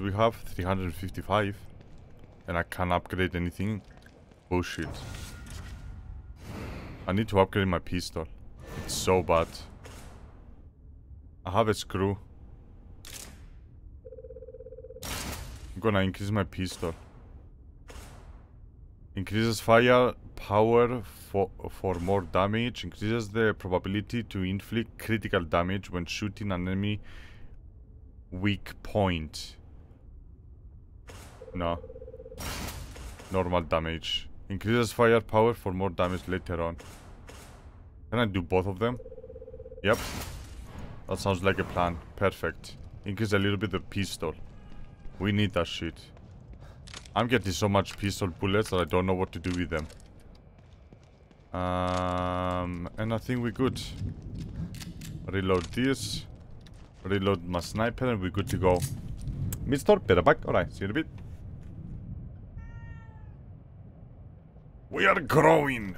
We have 355 and I can't upgrade anything. Oh, Bullshit. I need to upgrade my pistol. It's so bad. I have a screw. I'm gonna increase my pistol. Increases fire power for, for more damage. Increases the probability to inflict critical damage when shooting an enemy weak point. No. Normal damage. Increases firepower for more damage later on. Can I do both of them? Yep. That sounds like a plan. Perfect. Increase a little bit the pistol. We need that shit. I'm getting so much pistol bullets that I don't know what to do with them. Um, and I think we're good. Reload this. Reload my sniper and we're good to go. Mr. Bearback. Alright, see you in a bit. We are growing.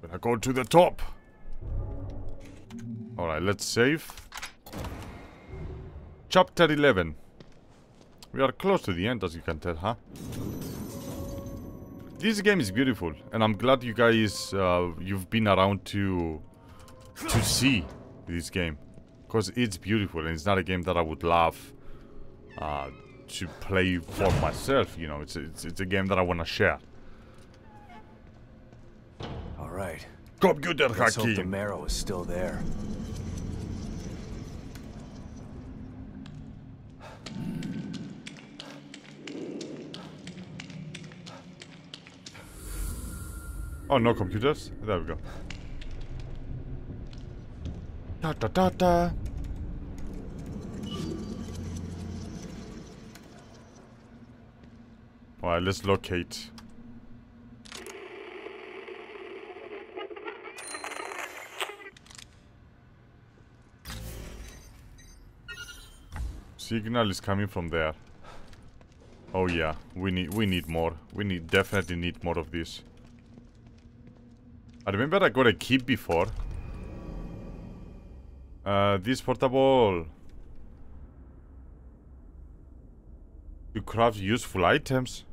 Gonna go to the top. Alright, let's save. Chapter 11. We are close to the end, as you can tell, huh? This game is beautiful, and I'm glad you guys, uh, you've been around to, to see this game. Because it's beautiful, and it's not a game that I would love uh, to play for myself, you know. It's, it's, it's a game that I want to share. Right. Computer Let's hope the marrow is still there. Oh, no computers? There we go. Da da da da. Alright, let's locate. Signal is coming from there. Oh yeah, we need we need more. We need definitely need more of this. I remember I got a key before. Uh, this portable... To craft useful items.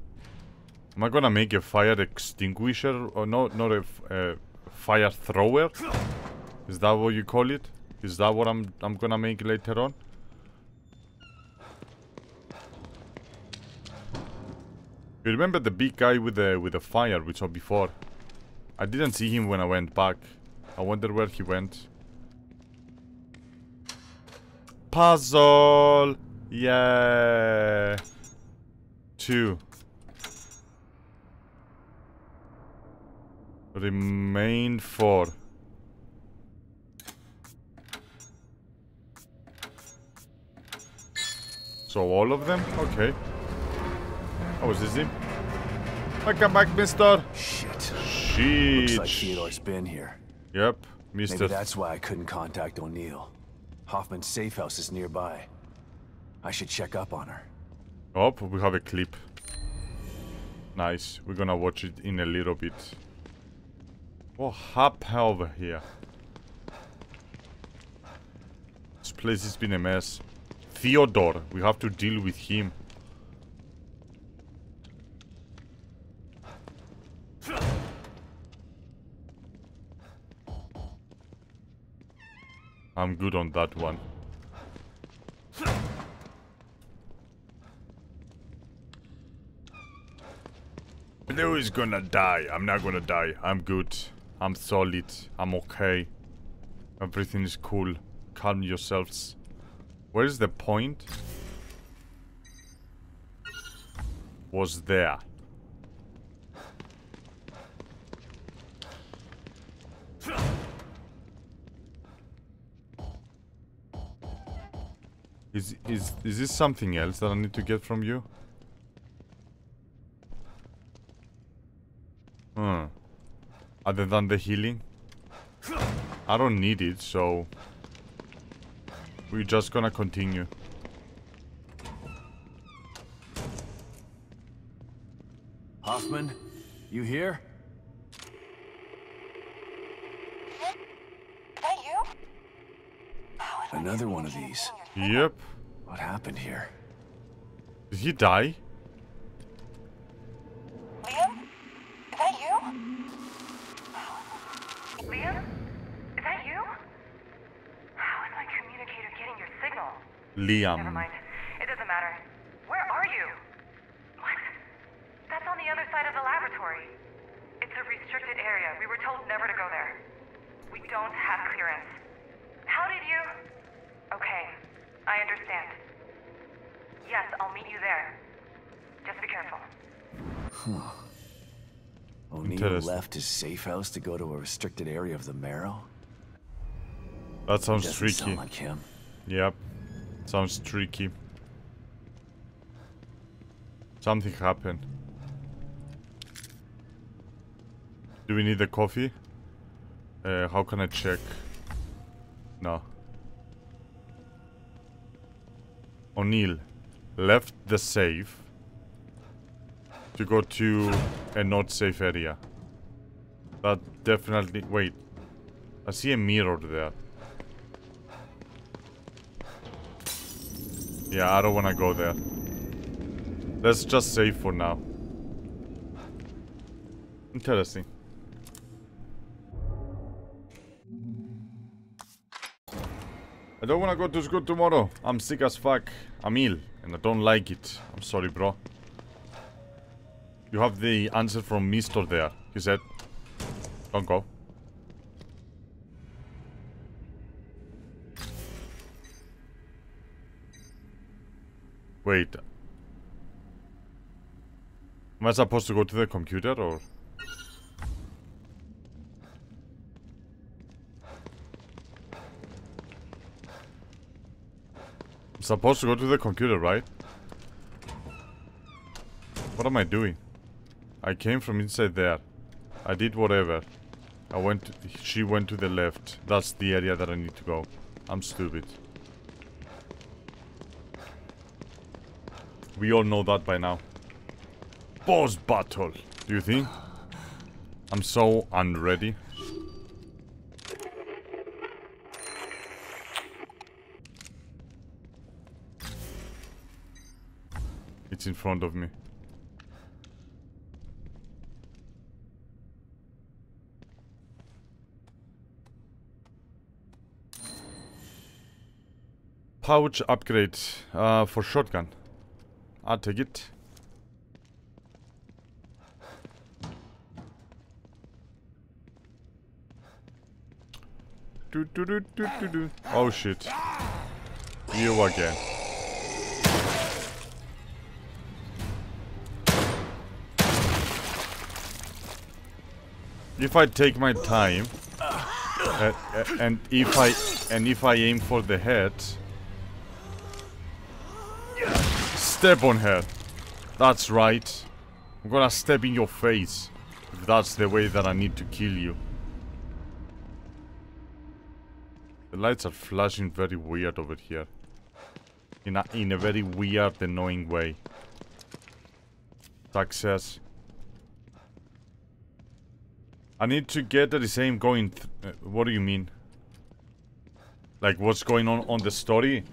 Am I gonna make a fire extinguisher? Or no, not a fire thrower? Is that what you call it? Is that what I'm I'm gonna make later on? You remember the big guy with the with the fire we saw before? I didn't see him when I went back. I wonder where he went. Puzzle! Yeah! Two. Remain four. So all of them? Okay. Oh, is this him? Welcome back, mister! Shit. Shit. Looks like Theodore's been here. Yep, Maybe Mr. that's why I couldn't contact O'Neal. Hoffman's safe house is nearby. I should check up on her. Oh, we have a clip. Nice. We're gonna watch it in a little bit. Oh, what happened over here? This place has been a mess. Theodore, we have to deal with him. I'm good on that one. Blue is gonna die. I'm not gonna die. I'm good. I'm solid. I'm okay. Everything is cool. Calm yourselves. Where is the point? Was there. Is is is this something else that I need to get from you? Hmm. Other than the healing? I don't need it, so... We're just gonna continue. Hoffman, you here? That you? Another one of these. Yep. What happened here? Did he die? Liam? Is that you? Liam? Is that you? How is my communicator getting your signal? Liam. Never mind. It doesn't matter. Where are you? What? That's on the other side of the laboratory. It's a restricted area. We were told never to go there. We don't have clearance. How did you? Okay, I understand. Yes, I'll meet you there. Just be careful. O'Neal Interesting. Left his safe house to go to a restricted area of the Marrow? That sounds Doesn't tricky. sound like him. Yep. Sounds tricky. Something happened. Do we need the coffee? Uh, how can I check? No. O'Neal left the safe to go to a not safe area. That definitely... Wait. I see a mirror there. Yeah, I don't want to go there. Let's just save for now. Interesting. I don't want to go to school tomorrow. I'm sick as fuck. I'm ill, and I don't like it. I'm sorry, bro. You have the answer from Mister there. He said, don't go. Wait. Am I supposed to go to the computer or? I'm supposed to go to the computer, right? What am I doing? I came from inside there. I did whatever. I went, she went to the left. That's the area that I need to go. I'm stupid. We all know that by now. Boss battle. Do you think? I'm so unready. It's in front of me. Pouch upgrade uh, for shotgun. I'll take it. Do, do, do, do, do, do. Oh shit. You again. If I take my time uh, uh, and if I and if I aim for the head Step on her. That's right. I'm gonna step in your face. If that's the way that I need to kill you. The lights are flashing very weird over here. In a, in a very weird, annoying way. Success. I need to get the same going. Uh, what do you mean? Like what's going on on the story?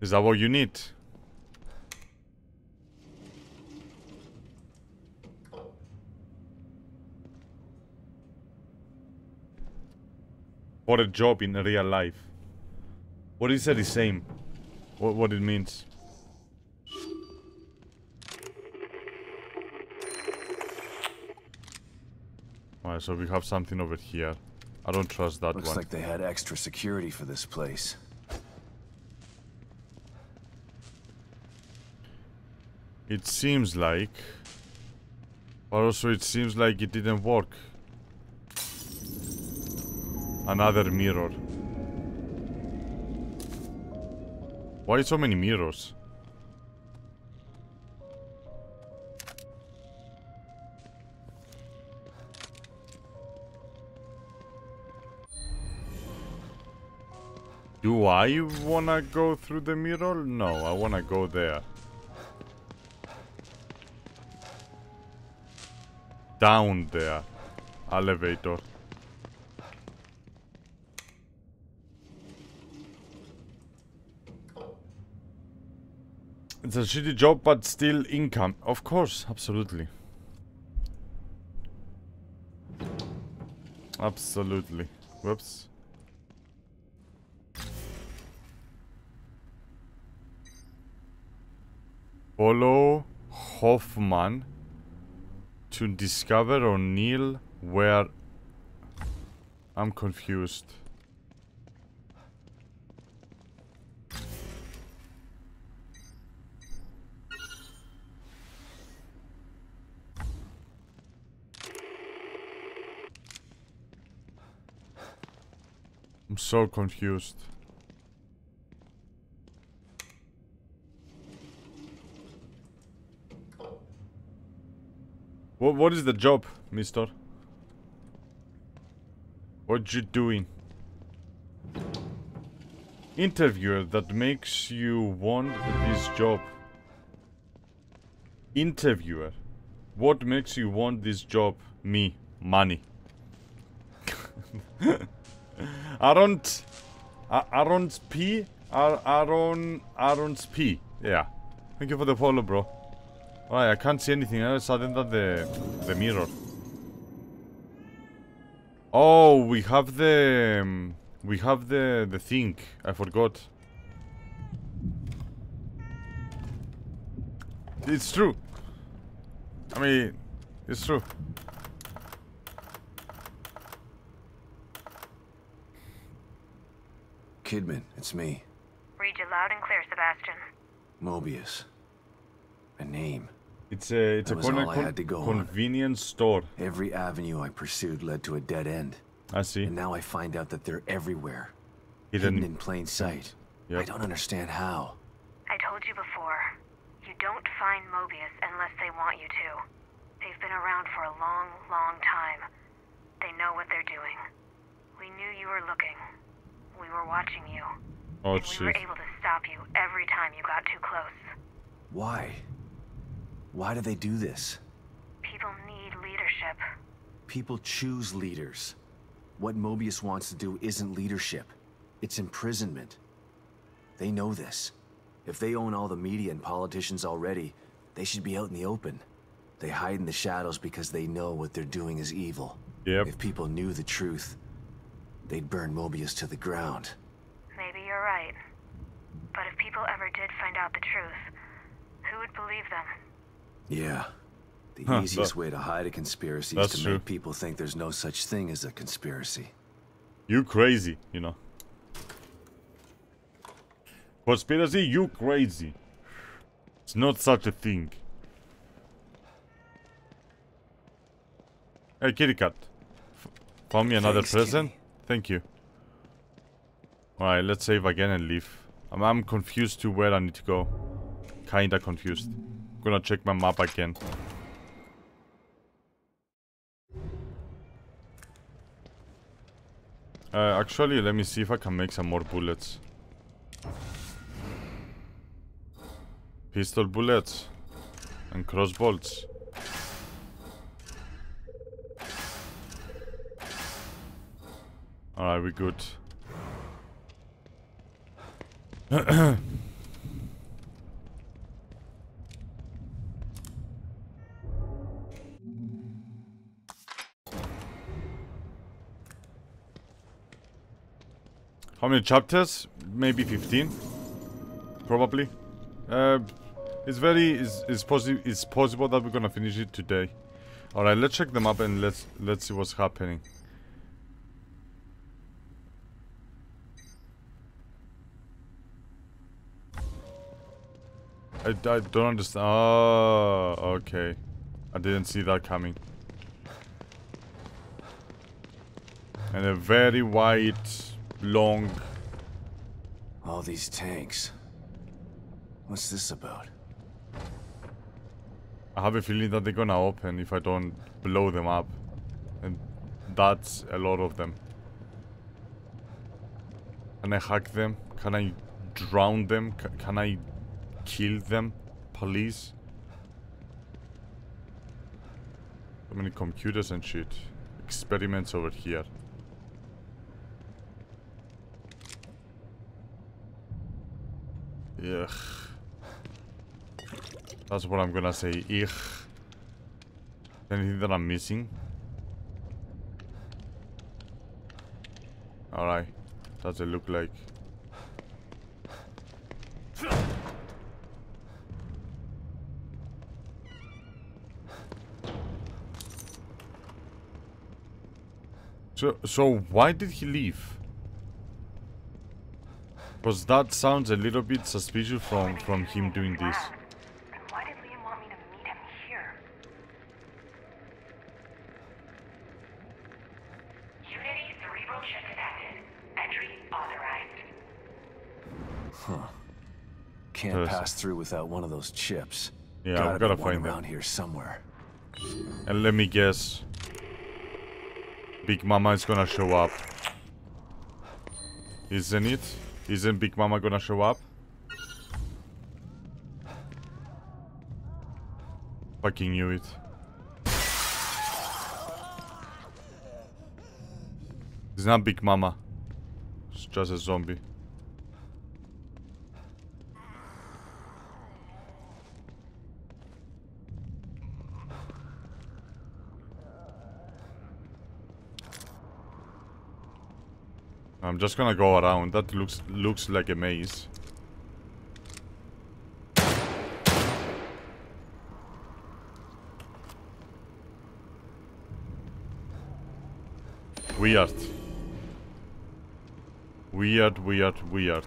Is that what you need? For a job in real life. What is that the same? What, what it means? Alright, so we have something over here. I don't trust that Looks one. like they had extra security for this place. It seems like. But also it seems like it didn't work. Another mirror. Why so many mirrors? Do I wanna go through the mirror? No, I wanna go there. Down there. Elevator. It's a shitty job, but still income. Of course, absolutely. Absolutely. Whoops. Follow Hoffman to discover O'Neal where... I'm confused. I'm so confused. What is the job, mister? What you doing? Interviewer that makes you want this job. Interviewer. What makes you want this job? Me. Money. Aren't Aaron's P? Ar Aaron Aaron's P. Yeah. Thank you for the follow, bro. Alright, I can't see anything else other than the the mirror. Oh, we have the um, we have the the thing. I forgot. It's true. I mean, it's true. Kidman, it's me. Read you loud and clear, Sebastian. Mobius. A name. It's a it's That a was all I con had to go on. convenience store. Every avenue I pursued led to a dead end. I see. And now I find out that they're everywhere. Hidden Hidden. in plain sight. I don't understand how. I told you before. You don't find Mobius unless they want you to. They've been around for a long, long time. They know what they're doing. We knew you were looking. We were watching you. Oh and we were able to stop you every time you got too close. Why? Why do they do this? People need leadership. People choose leaders. What Mobius wants to do isn't leadership. It's imprisonment. They know this. If they own all the media and politicians already, they should be out in the open. They hide in the shadows because they know what they're doing is evil. Yep. If people knew the truth, they'd burn Mobius to the ground. Maybe you're right. But if people ever did find out the truth, who would believe them? Yeah. The Huh, easiest way to hide a conspiracy is to true. make people think there's no such thing as a conspiracy. You crazy, you know. Conspiracy, you crazy. It's not such a thing. Hey, kitty cat. F found me another Thanks, present? kitty. Thank you. Alright, let's save again and leave. I'm, I'm confused to where I need to go. Kinda confused. Gonna check my map again. Uh, actually, let me see if I can make some more bullets. Pistol bullets. And crossbolts. Alright, we good. How many chapters? Maybe 15? Probably. Uh, it's very... It's, it's, possi it's possible that we're gonna finish it today. Alright, let's check them up and let's let's see what's happening. I, I don't understand. Oh, okay. I didn't see that coming. And a very wide, long... All these tanks. What's this about? I have a feeling that they're gonna open if I don't blow them up. And that's a lot of them. Can I hack them? Can I drown them? C can I kill them? Police? So many computers and shit. Experiments over here. Ugh. That's what I'm gonna say. Ich. Anything that I'm missing? Alright. Does it look like? So, so why did he leave? Because that sounds a little bit suspicious from, from him doing this. And why did Liam want me to meet him here? Unity cerebral chip detected. Entry authorized. Can't Yes. pass through without one of those chips. Yeah, Gotta I've gotta be one find them. around here somewhere. And let me guess. Big Mama is gonna show up. Isn't it? Isn't Big Mama gonna show up? Fucking knew it. It's not Big Mama. It's just a zombie. I'm just gonna go around. That looks looks like a maze. Weird. Weird, weird, weird.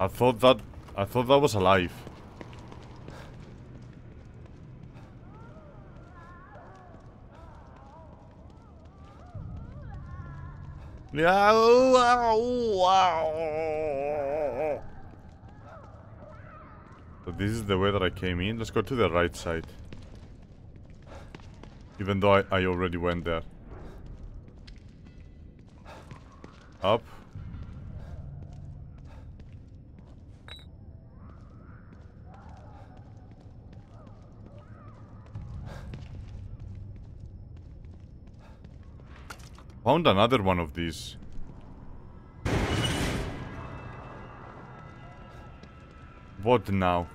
I thought that I thought that was alive. So this is the way that I came in. Let's go to the right side. Even though I, I already went there. Up. Found another one of these. What now?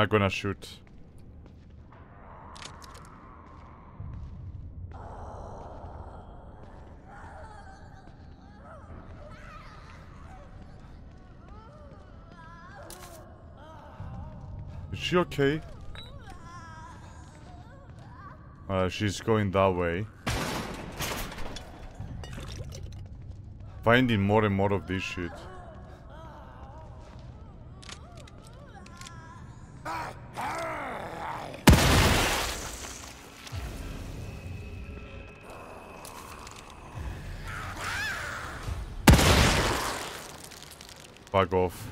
Not gonna shoot. Is she okay? Uh, she's going that way. Finding more and more of this shit. Fuck off.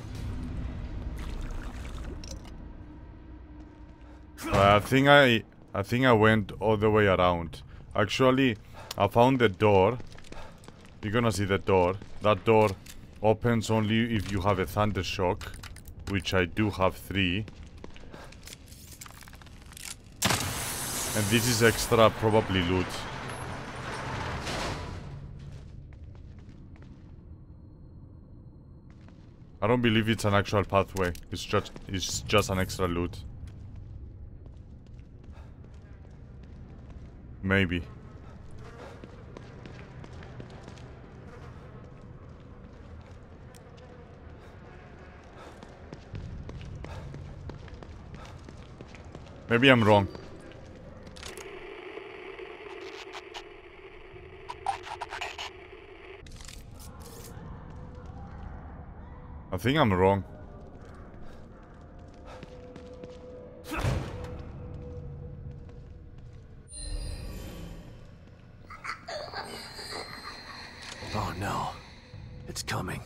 Uh, I think I I think I went all the way around. Actually, I found the door. You're gonna see the door. That door opens only if you have a thunder shock, which I do have three. And this is extra probably loot. I don't believe it's an actual pathway. It's just it's just an extra loot. Maybe. Maybe I'm wrong. I think I'm wrong. Oh no. It's coming.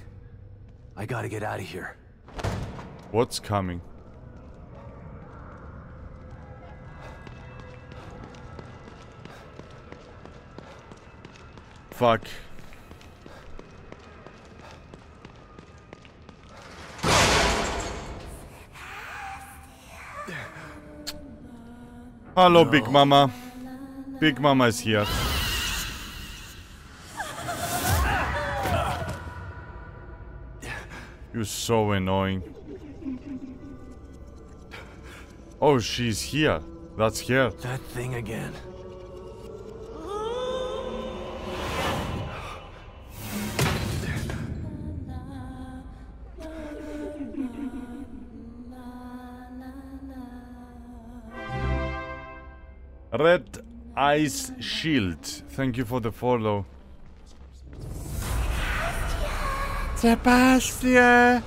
I gotta get out of here. What's coming? Fuck. Hello, Big Mama. Big Mama is here. You're so annoying. Oh, she's here. That's here. That thing again. Ice Shield. Thank you for the follow. Sebastian!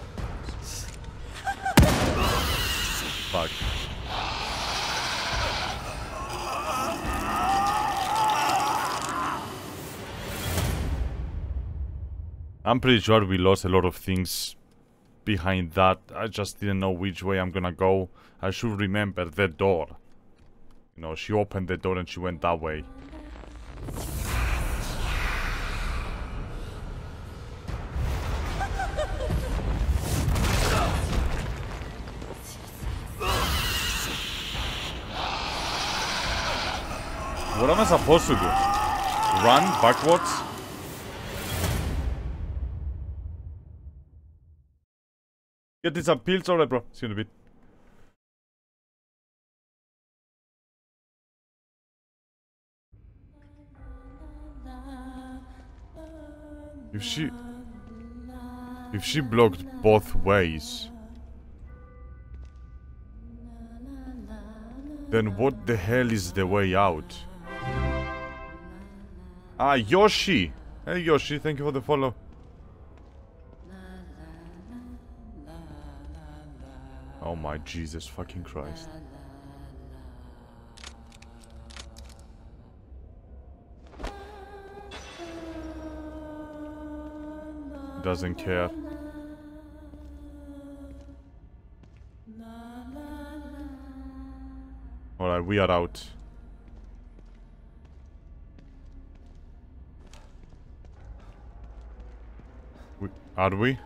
Fuck. I'm pretty sure we lost a lot of things behind that. I just didn't know which way I'm gonna go. I should remember the door. You know, she opened the door and she went that way. What am I supposed to do? Run backwards? Get this up pills alright bro. See you in a bit. If she... If she blocked both ways... Then what the hell is the way out? Ah, Yoshi! Hey Yoshi, thank you for the follow. Oh my Jesus fucking Christ. Doesn't care. Alright, we are out. We, are we?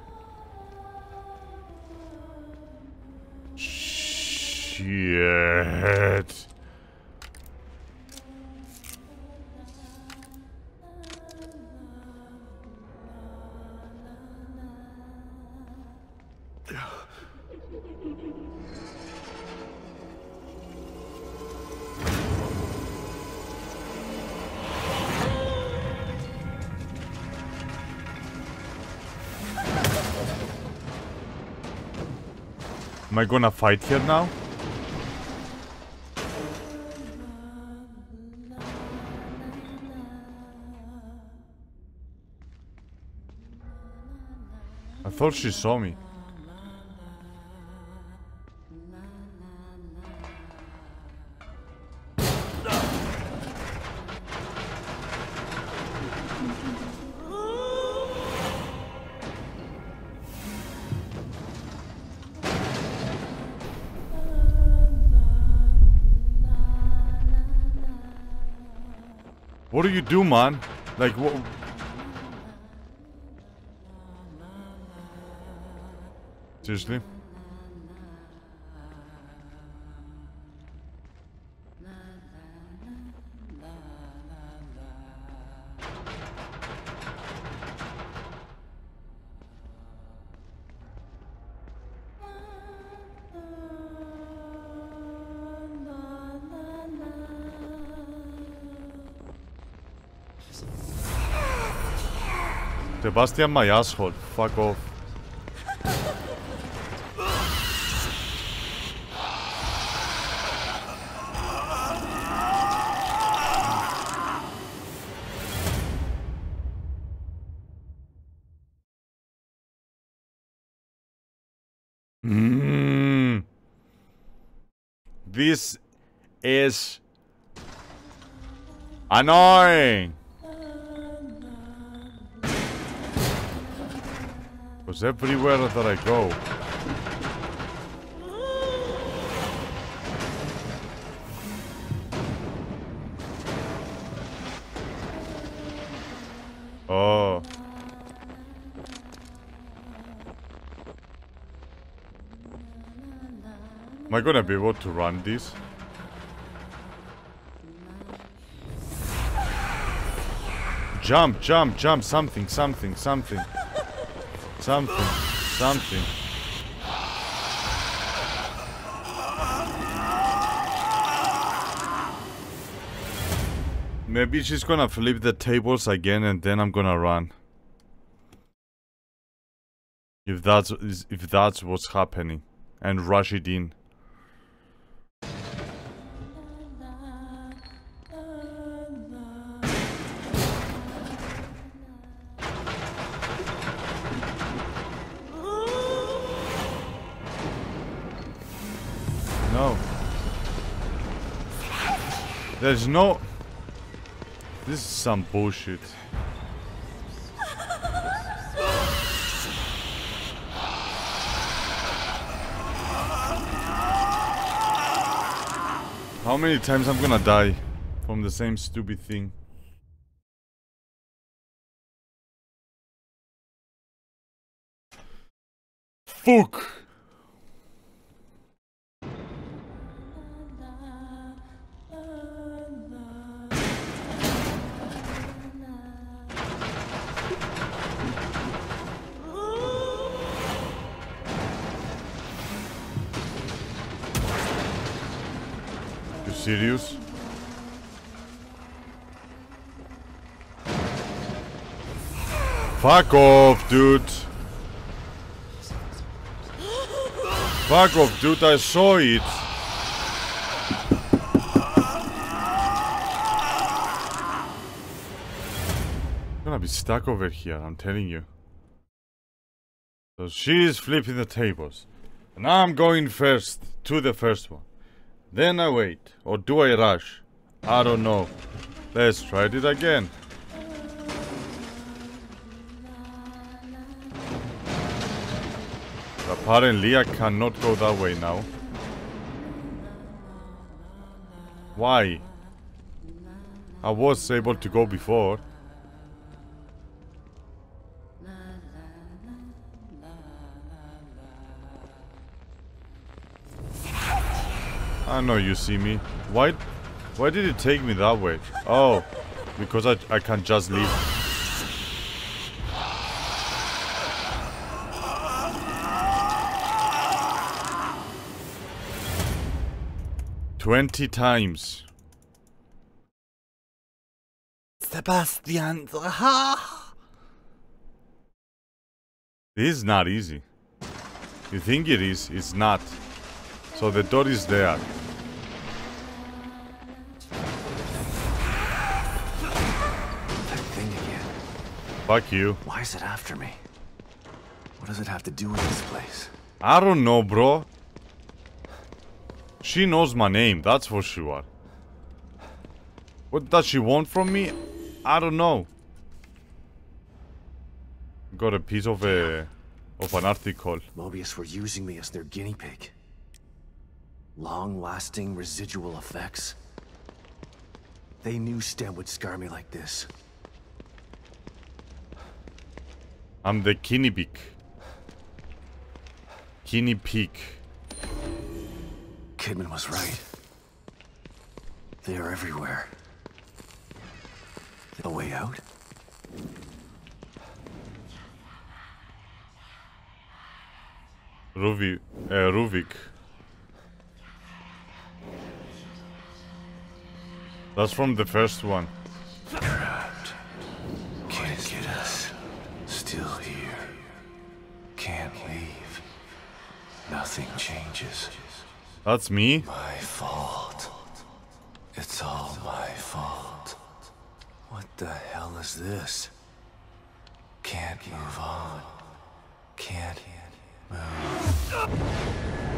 Gonna fight here now? I thought she saw me. Do, man? Like, what? Seriously? Sebastian, my asshole. Fuck off. Mm. This is annoying. Because everywhere that I go. Oh. Am I gonna be able to run this? Jump, jump, jump, something, something, something. Something, something. Maybe she's gonna flip the tables again and then I'm gonna run. If that's if that's what's happening. And rush it in. There's no... This is some bullshit. How many times I'm gonna die from the same stupid thing? Fuck! Fuck off, dude. Fuck off, dude. I saw it. I'm gonna be stuck over here, I'm telling you. So she's flipping the tables. And I'm going first to the first one. Then I wait. Or do I rush? I don't know. Let's try it again. Apparently I cannot go that way now. Why? I was able to go before. I know you see me. Why why did it take me that way? Oh, because I, I can just leave. Twenty times. Sebastian, ha! This is not easy. You think it is, it's not. So the door is there. That thing again. Fuck you. Why is it after me? What does it have to do with this place? I don't know, bro. She knows my name, that's for sure. What does she want from me? I don't know. Got a piece of a of an article. Mobius were using me as their guinea pig. Long-lasting residual effects. They knew Stem would scar me like this. I'm the guinea pig. Guinea pig. Kidman was right. They are everywhere. A way out? Ruvi, uh, Ruvik. That's from the first one. Trapped. Can't get us. Still here. Can't leave. Nothing changes. That's me. My fault. It's all my fault. What the hell is this? Can't move on. Can't move.